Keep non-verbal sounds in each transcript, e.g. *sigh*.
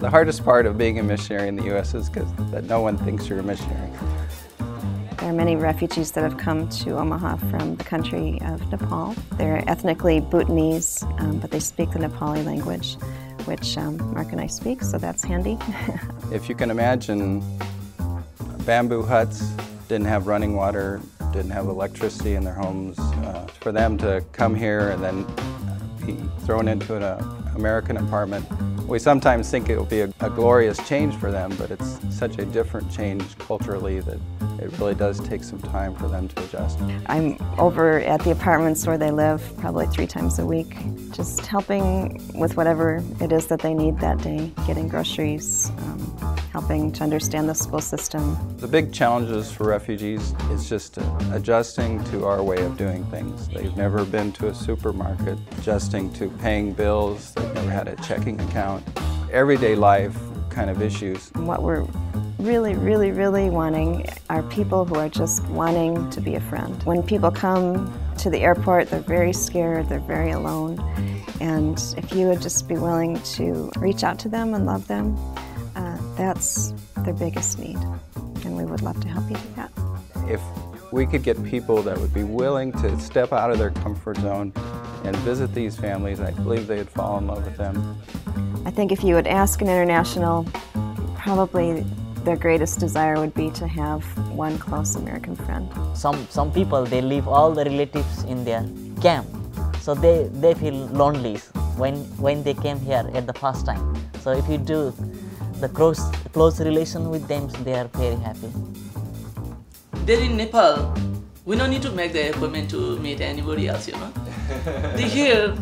The hardest part of being a missionary in the U.S. is because that no one thinks you're a missionary. There are many refugees that have come to Omaha from the country of Nepal. They're ethnically Bhutanese, um, but they speak the Nepali language, which um, Mark and I speak, so that's handy. *laughs* if you can imagine bamboo huts, didn't have running water, didn't have electricity in their homes, uh, for them to come here and then be thrown into an uh, American apartment we sometimes think it will be a, a, glorious change for them, but it's such a different change culturally that it really does take some time for them to adjust. I'm over at the apartments where they live probably three times a week, just helping with whatever it is that they need that day, getting groceries, um, helping to understand the school system. The big challenges for refugees is just adjusting to our way of doing things. They've never been to a supermarket, adjusting to paying bills, they've never had a checking account. Everyday life kind of issues. What we're really, really, really wanting are people who are just wanting to be a friend. When people come to the airport, they're very scared, they're very alone, and if you would just be willing to reach out to them and love them, that's their biggest need, and we would love to help you do that. If we could get people that would be willing to step out of their comfort zone and visit these families, I believe they'd fall in love with them. I think if you would ask an international, probably their greatest desire would be to have one close American friend. Some, some people, they leave all the relatives in their camp, so they, they feel lonely when, when they came here at the first time. So if you do the close, close relation with them, they are very happy. There in Nepal, we don't need to make the appointment to meet anybody else, you know. *laughs* they here,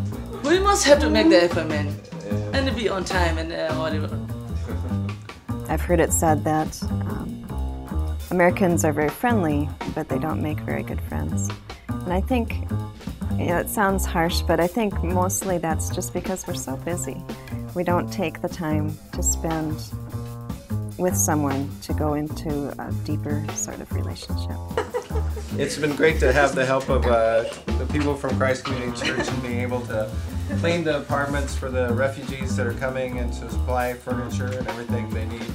we must have to make the appointment and be on time and uh, whatever. *laughs* I've heard it said that um, Americans are very friendly, but they don't make very good friends. And I think, you know, it sounds harsh, but I think mostly that's just because we're so busy we don't take the time to spend with someone to go into a deeper sort of relationship. *laughs* It's been great to have the help of uh, the people from Christ Community Church and being able to clean the apartments for the refugees that are coming and to supply furniture and everything they need.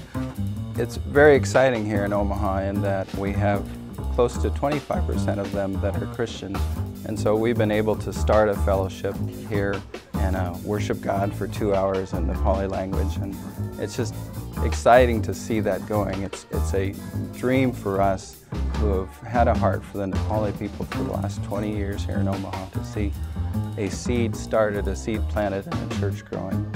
It's very exciting here in Omaha in that we have close to 25% of them that are Christians. And so we've been able to start a fellowship here and uh, worship God for two hours in the Nepali language. And it's just exciting to see that going. It's, it's a dream for us who have had a heart for the Nepali people for the last 20 years here in Omaha to see a seed started, a seed planted, and a church growing.